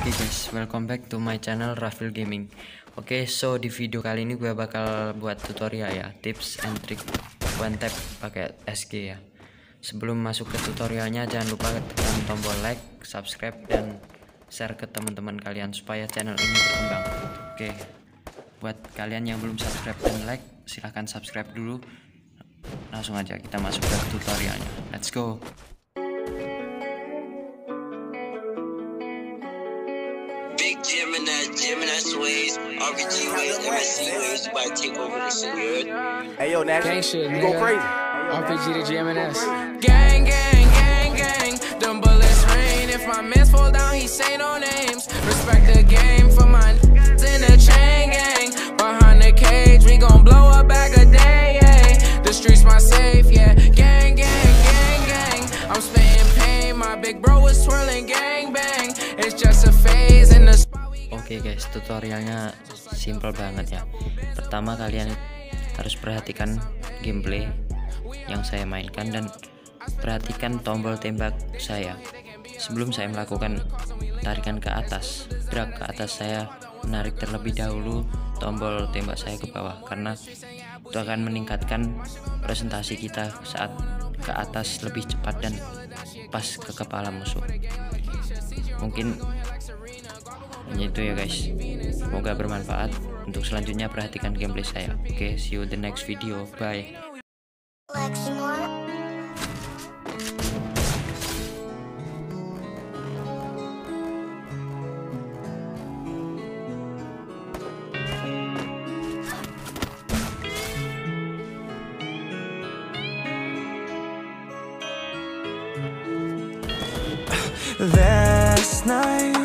Oke okay guys, welcome back to my channel Rafil Gaming. Oke, okay, so di video kali ini gue bakal buat tutorial ya, tips and trick one tap pakai SG ya. Sebelum masuk ke tutorialnya, jangan lupa tekan tombol like, subscribe dan share ke teman-teman kalian supaya channel ini berkembang. Oke, okay. buat kalian yang belum subscribe dan like, silahkan subscribe dulu. Langsung aja kita masuk ke tutorialnya. Let's go. Gemini, Gemini sways, RPG ways, MSC ways, you about to take over the shit, you heard? Hey yo, Nash, gang shit, you go crazy. RPG to GMNS. Gang, gang, gang, gang. Them bullets rain. If my mans fall down, he say no names. Respect the game for my in the chain gang. Behind the cage, we gon' blow a bag a day. Yeah. The streets my safe, yeah. Gang, gang, gang, gang. I'm spitting pain. My big bro is twirling gang bang. It's just a phase in the Oke guys, tutorialnya simple banget ya. Pertama kalian harus perhatikan gameplay yang saya mainkan dan perhatikan tombol tembak saya. Sebelum saya melakukan tarikan ke atas, drag ke atas saya menarik terlebih dahulu tombol tembak saya ke bawah karena itu akan meningkatkan presentasi kita saat ke atas lebih cepat dan pas ke kepala musuh. Mungkin itu ya guys. Semoga bermanfaat. Untuk selanjutnya perhatikan gameplay saya. Oke okay, see you the next video. Bye. Last night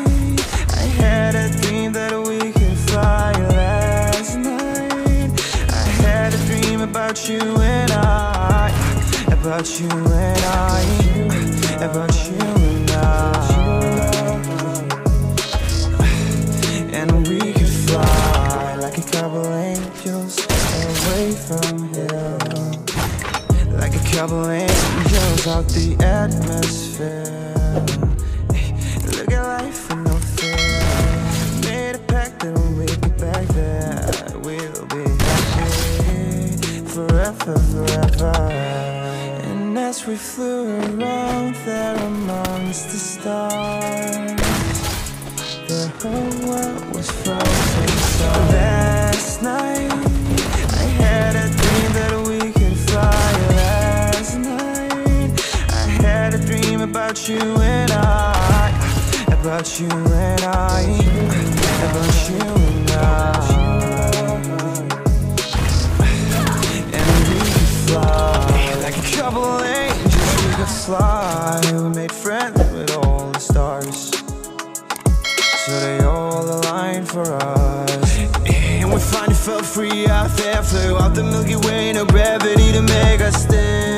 About you and I About you and I And we could fly like a couple angels away from here Like a couple angels out the atmosphere Look at life from no fear. Made a pact that we'll back there. We'll be happy forever, forever we flew around there amongst the stars. The whole world was frozen. So Last night I had a dream that we could fly. Last night I had a dream about you and I About you and I we fly We made friends with all the stars. So they all aligned for us. And we finally felt free out there Flew out the Milky Way, no gravity to make us stand